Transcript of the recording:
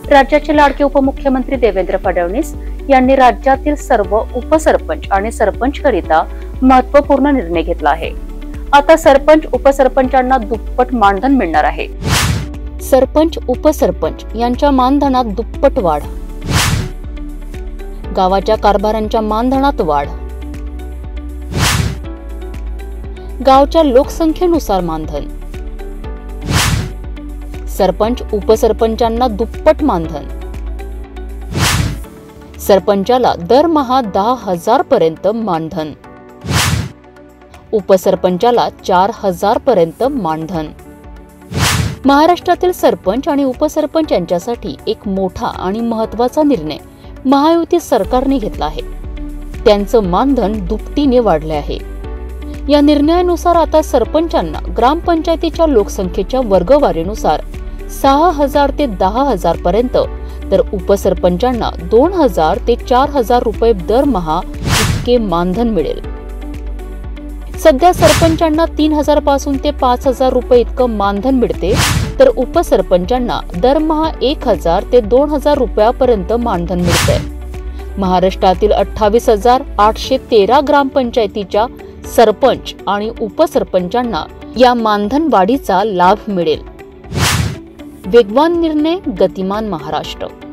राज्याचे लाडके उपमुख्यमंत्री देवेंद्र फडणवीस यांनी राज्यातील सर्व उपसरपंच आणि सरपंच करिता महत्त्वपूर्ण निर्णय घेतला आहे. आता सरपंच उपसरपंचांना दुप्पट मानधन मिळणार आहे. सरपंच उपसरपंच यांच्या मानधनात दुप्पट वाढ. गावाच्या कारभारांच्या मानधनात वाढ. गावच्या लोकसंख्येनुसार मानधन. सरपंच उपसरपंचांना दुप्पट मानधन. सरपंचाला दरमहा दहा हजार पर्यंत मानधन. उपसरपंचाला चार हजार पर्यंत मानधन. महाराष्ट्रातील सरपंच आणि उपसरपंच यांच्यासाठी एक मोठा आणि महत्त्वाचा निर्णय महायुती सरकारने घेतला आहे. त्यांचं मानधन दुपटीने वाढले आहे. या निर्णयानुसार आता सरपंचांना ग्रामपंचायतीच्या लोकसंख्येच्या वर्गवारीनुसार सहा हजार ते दहा हजार पर्यंत. तर उपसरपंचांना दोन हजार ते चार हजार रुपये दरमहा इतके मानधन मिळेल. सध्या सरपंचांना तीन हजारपासून ते पाच हजार रुपये इतकं मानधन मिळते. तर उपसरपंचांना दरमहा एक हजार ते दोन हजार रुपयापर्यंत मानधन मिळते महाराष्ट्रातील अठ्ठावीस हजार आठशे तेरा ग्रामपंचायतीच्या सरपंच आणि उपसरपंचांना या मानधन वाढीचा लाभ मिळेल. वेगवान निर्णय गतिमान महाराष्ट्र.